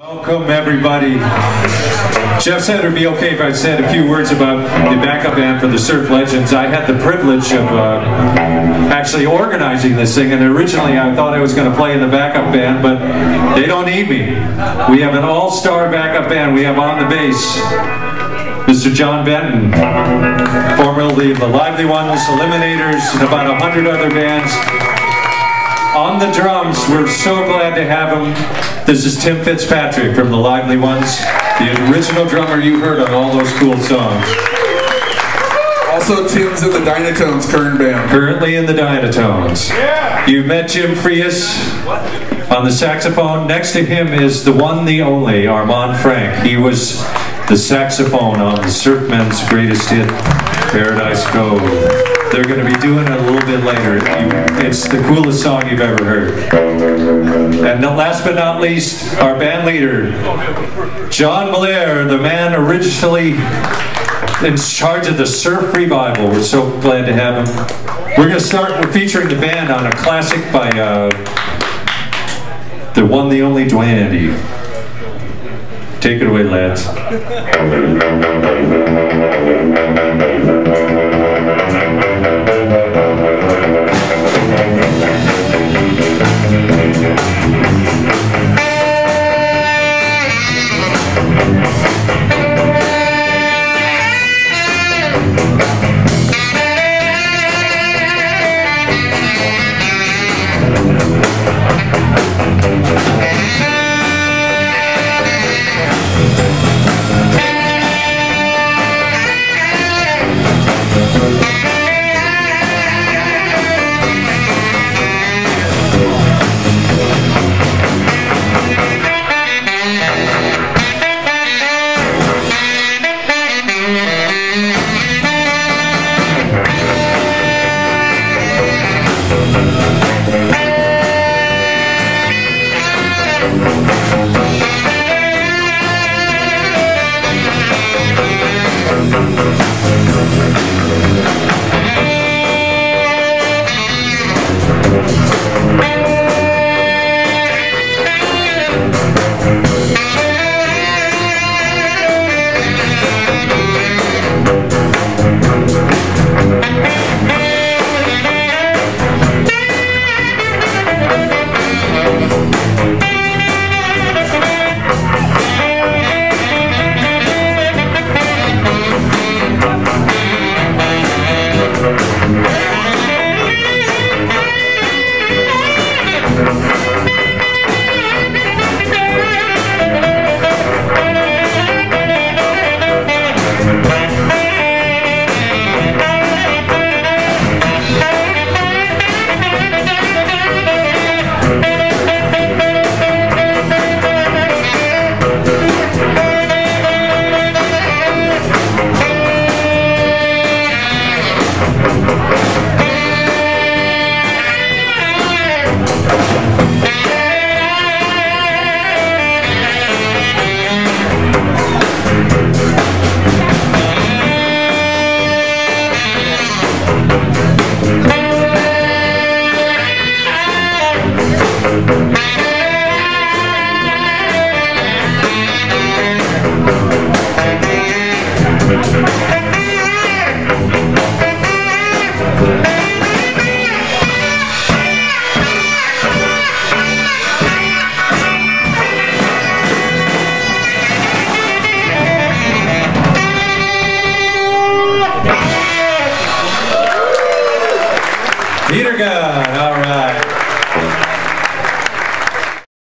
Welcome, everybody. Jeff said it would be okay if I said a few words about the backup band for the Surf Legends. I had the privilege of uh, actually organizing this thing, and originally I thought I was going to play in the backup band, but they don't need me. We have an all-star backup band. We have on the bass Mr. John Benton, formerly of the Lively Ones, Eliminators, and about a hundred other bands. On the drums, we're so glad to have him. This is Tim Fitzpatrick from the Lively Ones, the original drummer you heard on all those cool songs. Also, Tim's in the Dynatones current band. Currently in the Dynatones. Yeah. You met Jim Frias on the saxophone. Next to him is the one, the only, Armon Frank. He was the saxophone on the Surfmen's greatest hit, Paradise Cove. They're going to be doing it a little bit later. It's the coolest song you've ever heard. And last but not least, our band leader, John Blair, the man originally in charge of the Surf Revival. We're so glad to have him. We're going to start, featuring the band on a classic by uh, the one, the only Duane Eddy. Take it away, lads. Peter Gunn,